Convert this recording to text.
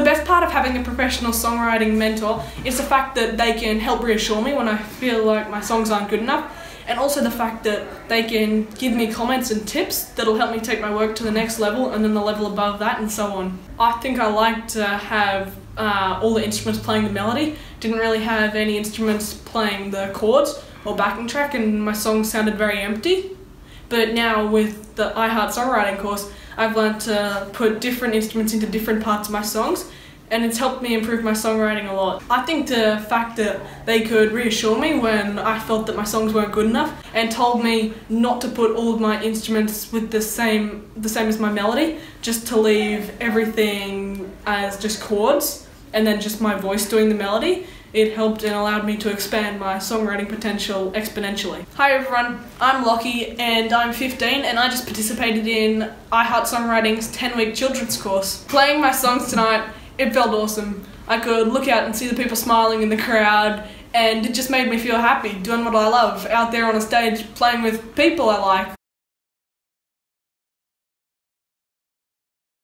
The best part of having a professional songwriting mentor is the fact that they can help reassure me when I feel like my songs aren't good enough, and also the fact that they can give me comments and tips that'll help me take my work to the next level and then the level above that and so on. I think I like to have uh, all the instruments playing the melody, didn't really have any instruments playing the chords or backing track, and my songs sounded very empty. But now with the iHeart songwriting course, I've learned to put different instruments into different parts of my songs and it's helped me improve my songwriting a lot. I think the fact that they could reassure me when I felt that my songs weren't good enough and told me not to put all of my instruments with the same the same as my melody, just to leave everything as just chords and then just my voice doing the melody it helped and allowed me to expand my songwriting potential exponentially. Hi everyone, I'm Lockie and I'm 15 and I just participated in iHeart Songwriting's 10 week children's course. Playing my songs tonight, it felt awesome. I could look out and see the people smiling in the crowd and it just made me feel happy doing what I love, out there on a stage playing with people I like.